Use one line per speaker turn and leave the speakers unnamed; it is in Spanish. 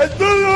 ¡Estudio!